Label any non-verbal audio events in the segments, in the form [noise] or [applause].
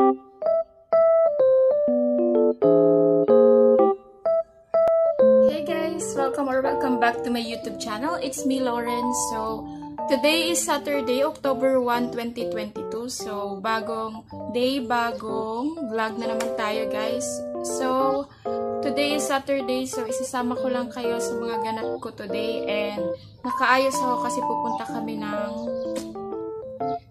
Hey guys! Welcome or welcome back to my YouTube channel. It's me, Lauren. So, today is Saturday, October 1, 2022. So, bagong day, bagong vlog na naman tayo guys. So, today is Saturday. So, isasama ko lang kayo sa mga ganap ko today. And, nakaayos ako kasi pupunta kami ng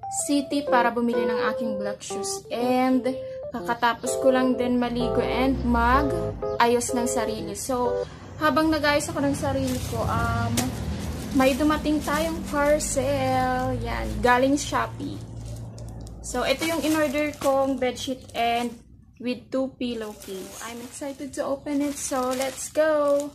city para bumili ng aking black shoes. And, kakatapos ko lang din maligo and mag ayos ng sarili. So, habang nag-ayos ako ng sarili ko, um, may dumating tayong parcel. Yan, galing Shopee. So, ito yung in-order kong bedsheet and with two pillowcase. I'm excited to open it, so let's go!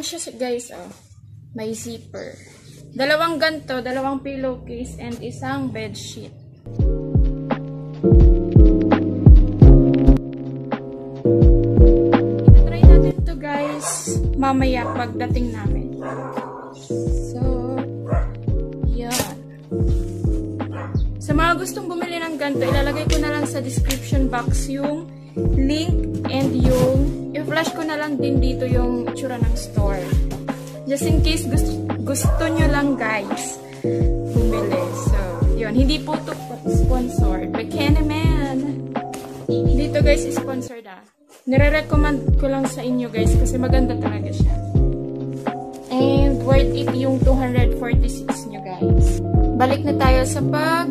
Ayan siya guys, oh. May zipper. Dalawang ganto, dalawang pillowcase, and isang bedsheet. Try natin to guys mamaya pagdating namin. So, yan. Sa mga gustong bumili ng ganito, ilalagay ko na lang sa description box yung link and yung i-flash ko na lang din dito yung itsura ng store. Just in case gusto, gusto nyo lang guys bumili. So, yun. Hindi po to sponsored Kenny Man. Dito guys, sponsored ah. Nire-recommend ko lang sa inyo guys kasi maganda talaga siya. And worth it yung 246 nyo guys. Balik na tayo sa pag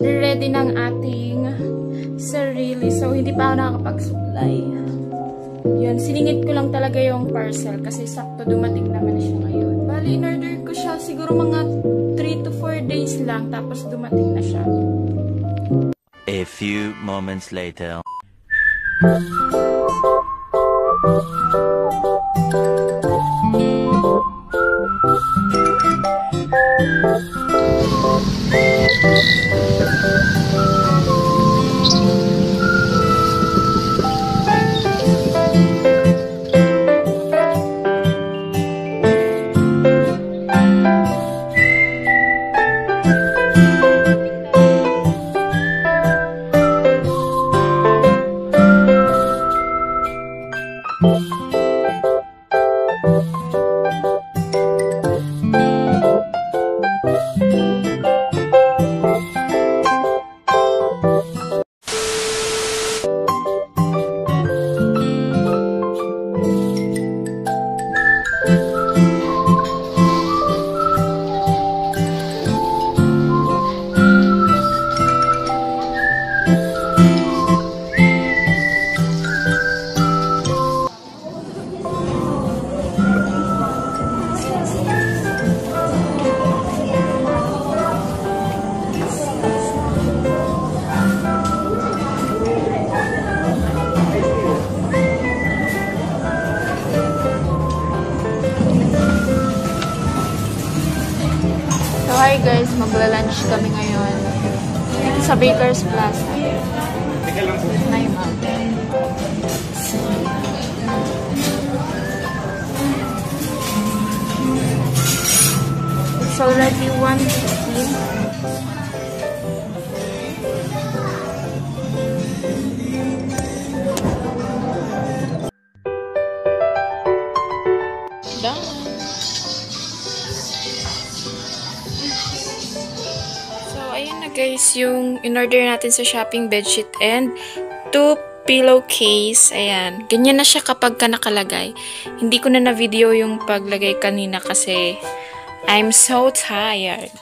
ready ng ating sarili. So, hindi pa ako nakakapag-supply. Yun, siningit ko lang talaga yung parcel kasi sakto dumating naman siya ngayon. Bali, in-order ko siya siguro mga 3 to 4 days lang tapos dumating na siya. A few moments later. Sa Baker's Plaza. Hi, ma'am. It's already 1.15. guys, yung in-order natin sa shopping bedsheet and two pillowcase. Ayan. Ganyan na siya kapag ka nakalagay. Hindi ko na na-video yung paglagay kanina kasi I'm so tired.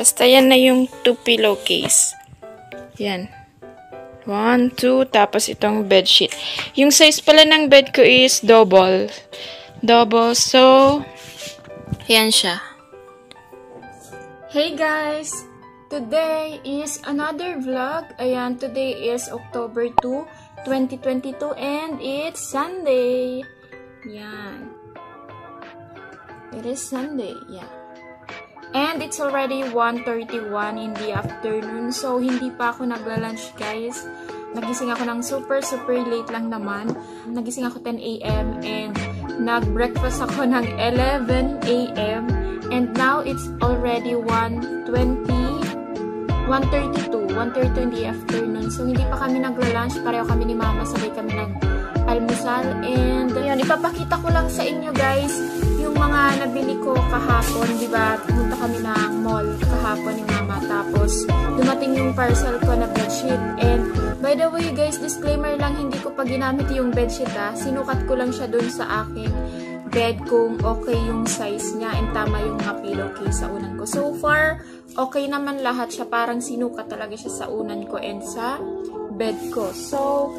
Basta yan na yung two pillowcase. Yan. One, two, tapos itong bedsheet. Yung size pala ng bed ko is double. Double, so, ayan siya. Hey guys! Today is another vlog. Ayan, today is October 2, 2022 and it's Sunday. Yan. It is Sunday, yeah. And it's already 1.31 in the afternoon. So, hindi pa ako nagla-lunch, guys. Nagising ako ng super, super late lang naman. Nagising ako 10 a.m. and nag-breakfast ako ng 11 a.m. And now, it's already 1.20, 1.32, 1.32 in the afternoon. So, hindi pa kami nagla-lunch. Pareho kami ni mama. Sabay kami nag-almusal. And, yun, ipapakita ko lang sa inyo, guys, yung mga nabili ko kahapon, ba, pumunta kami ng mall kahapon ni mama, tapos dumating yung parcel ko na bedsheet, and by the way guys, disclaimer lang, hindi ko pa ginamit yung bedsheet ah, sinukat ko lang siya dun sa aking bed kung okay yung size niya and tama yung mga pillowcase sa unan ko. So far, okay naman lahat siya, parang sinukat talaga siya sa unan ko and sa bed ko. So,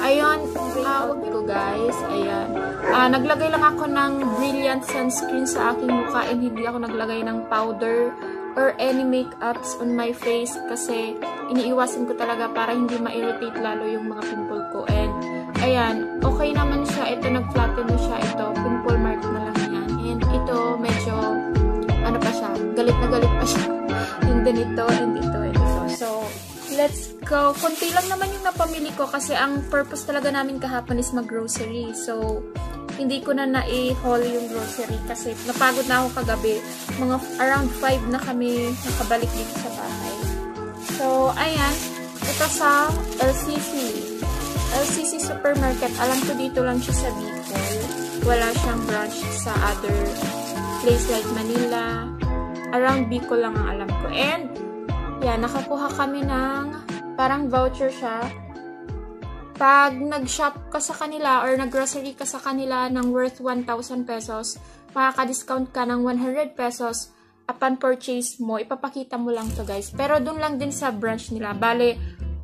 ayun, tawag ko guys, ayan. Uh, naglagay lang ako ng brilliant sunscreen sa aking mukha and hindi ako naglagay ng powder or any makeups on my face kasi iniiwasan ko talaga para hindi ma-irritate lalo yung mga pimple ko. And, ayan, okay naman siya. Ito, nag-flatten na siya. Ito, galit na galit pa siya. yung ganito and ito and ito. So, let's go. Konti lang naman yung napamili ko kasi ang purpose talaga namin kahapon is mag-grocery. So, hindi ko na na-haul yung grocery kasi napagod na ako kagabi. Mga around 5 na kami nakabalik dito sa bahay. So, ayan. Ito sa LCC. LCC Supermarket. Alam ko dito lang siya sa Bicol. Wala siyang branch sa other place like Manila. Around Bicol lang ang alam ko. And, yan, nakakuha kami ng parang voucher siya pag nag-shop ka sa kanila or nag-grocery ka sa kanila ng worth 1,000 pesos, makaka-discount ka ng 100 pesos upon purchase mo. Ipapakita mo lang to guys. Pero dun lang din sa branch nila. Bale,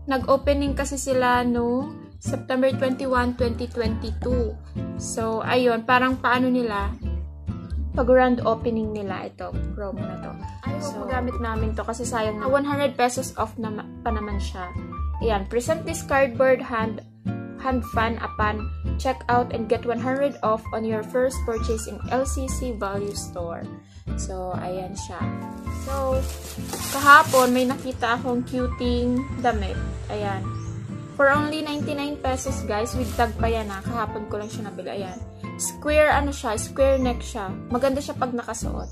nag-opening kasi sila no September 21, 2022. So, ayun, parang paano nila, pag grand opening nila, ito, promo na to. So, magamit namin to kasi sayang na 100 pesos off na pa naman siya. Ayan, present this cardboard hand hand fan upon checkout and get 100 off on your first purchase in LCC Value Store. So, ayan siya. So, kahapon may nakita akong cuting damit. Ayan. For only 99 pesos guys, with tag pa yan ha. Kahapon ko lang siya nabili. Ayan. Square ano siya, square neck siya. Maganda siya pag nakasuot.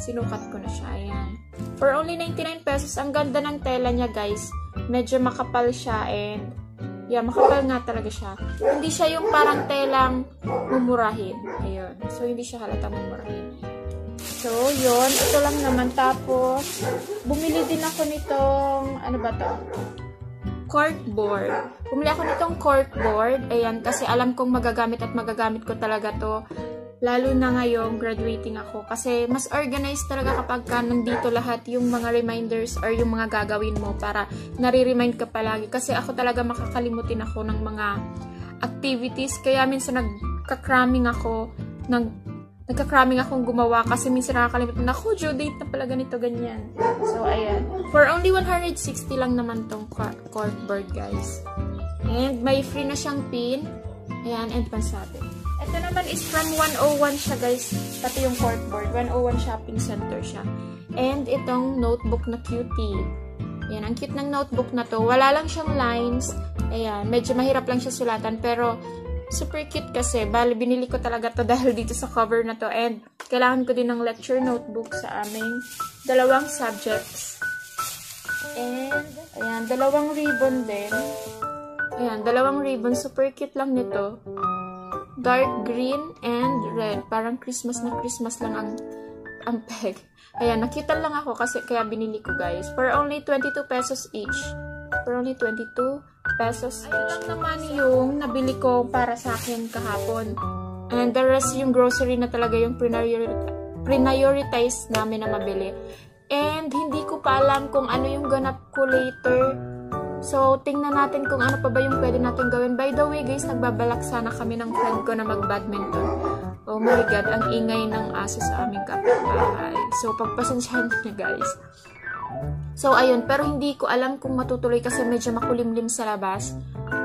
Sinukat ko na siya. Ayan. For only 99 pesos, ang ganda ng tela niya guys medyo makapal siya and yeah, makapal nga talaga siya. Hindi siya yung parang telang mumurahin. Ayun. So, hindi siya halatang mumurahin. So, yun. Ito lang naman. Tapos, bumili din ako nitong, ano ba to? Corkboard. Bumili ako nitong corkboard. Ayan, kasi alam kong magagamit at magagamit ko talaga to Lalo na ngayon, graduating ako. Kasi mas organized talaga kapag ka nandito lahat yung mga reminders or yung mga gagawin mo para nare-remind ka palagi. Kasi ako talaga makakalimutin ako ng mga activities. Kaya minsan nagka-cramming ako, nag nagka-cramming akong gumawa kasi minsan nakakalimutan na, ako, due date na pala ganito, ganyan. So, ayan. For only 160 lang naman tong corkboard, guys. And may free na siyang pin. Ayan, and pansabi. Ito naman is from 101 siya guys. Pati yung corkboard. 101 shopping center siya. And itong notebook na cutie. Yan, ang cute ng notebook na to. Wala lang siyang lines. Ayan, medyo mahirap lang siya sulatan. Pero, super cute kasi. Bali, binili ko talaga to [laughs] dahil dito sa cover na to. And, kailangan ko din ng lecture notebook sa aming dalawang subjects. And, ayan, dalawang ribbon din. Ayan, dalawang ribbon. Super cute lang nito dark green and red. Parang Christmas na Christmas lang ang ang peg. Ayan, nakita lang ako kasi kaya binili ko guys. For only 22 pesos each. For only 22 pesos each. Ayun lang naman yung nabili ko para sa akin kahapon. And the rest yung grocery na talaga yung prioritize namin na mabili. And hindi ko pa alam kung ano yung ganap ko later So, tingnan natin kung ano pa ba yung pwede natin gawin. By the way, guys, nagbabalak sana kami ng friend ko na mag-badminton. Oh my God, ang ingay ng aso sa aming kapitbahay. So, pagpasensyahan niyo guys. So, ayun. Pero hindi ko alam kung matutuloy kasi medyo makulimlim sa labas.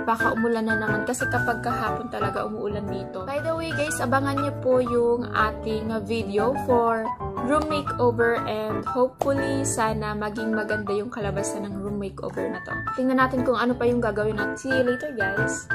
Baka umulan na naman kasi kapag kahapon talaga umuulan dito. By the way, guys, abangan niyo po yung ating video for room makeover and hopefully sana maging maganda yung kalabasan ng room makeover na to. Tingnan natin kung ano pa yung gagawin natin. See you later, guys!